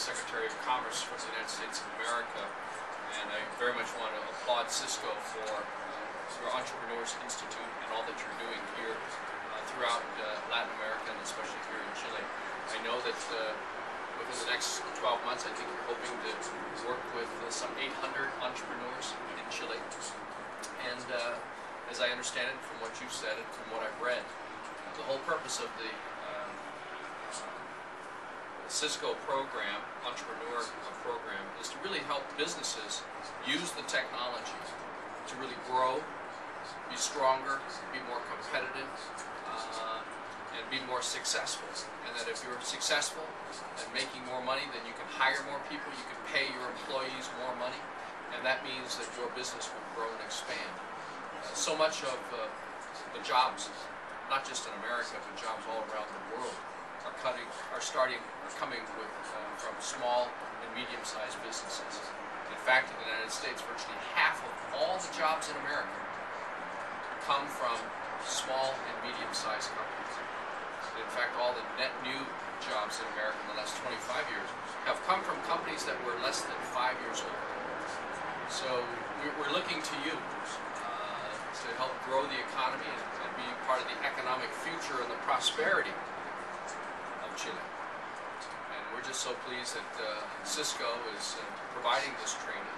Secretary of Commerce for the United States of America, and I very much want to applaud Cisco for uh, your Entrepreneurs Institute and all that you're doing here uh, throughout uh, Latin America and especially here in Chile. I know that uh, within the next 12 months, I think you're hoping to work with uh, some 800 entrepreneurs in Chile. And uh, as I understand it from what you've said and from what I've read, the whole purpose of the um, Cisco program, entrepreneur program, is to really help businesses use the technology to really grow, be stronger, be more competitive, uh, and be more successful. And that if you're successful and making more money, then you can hire more people, you can pay your employees more money, and that means that your business will grow and expand. Uh, so much of uh, the jobs, not just in America, but jobs all around the world, are cutting, are starting, are coming with, uh, from small and medium-sized businesses. In fact, in the United States, virtually half of all the jobs in America come from small and medium-sized companies. In fact, all the net new jobs in America in the last 25 years have come from companies that were less than five years old. So we're, looking to you uh, to help grow the economy and, and be part of the economic future and the prosperity Chile. And we're just so pleased that uh, Cisco is uh, providing this training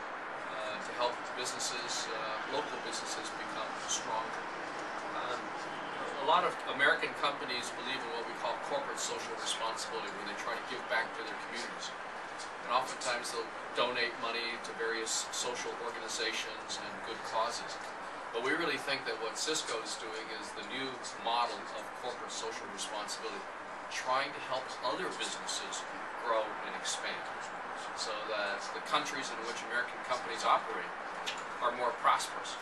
uh, to help businesses, uh, local businesses, become stronger. Um, a lot of American companies believe in what we call corporate social responsibility, where they try to give back to their communities. And oftentimes they'll donate money to various social organizations and good causes. But we really think that what Cisco is doing is the new model of corporate social responsibility, trying to help other businesses grow and expand. So that the countries in which American companies operate are more prosperous